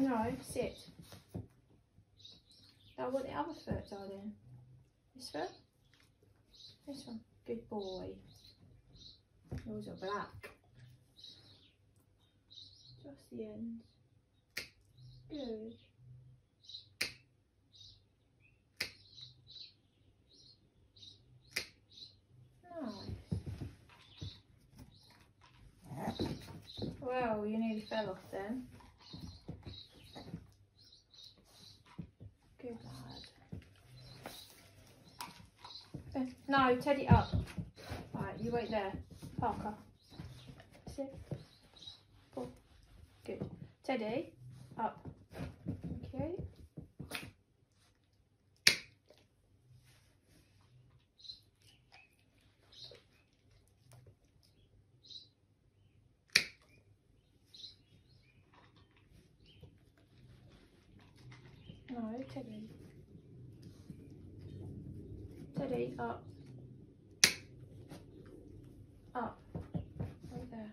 No, sit. Now what the other foot, darling? This foot? This one. Good boy. Yours are black. Just the ends. Good. Nice. Well, you nearly fell off then. Good No, Teddy up. Right, you wait there. Parker. Sit. Pull. Good. Teddy, up. Okay. No, Teddy. Teddy, up. Uh, up. Right there.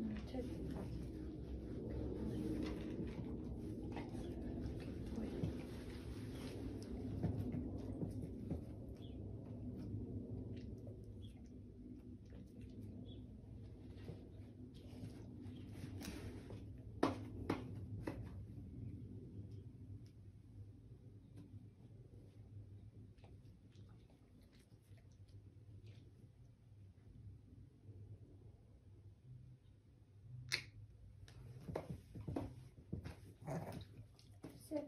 No, Teddy. Good boy. Sit.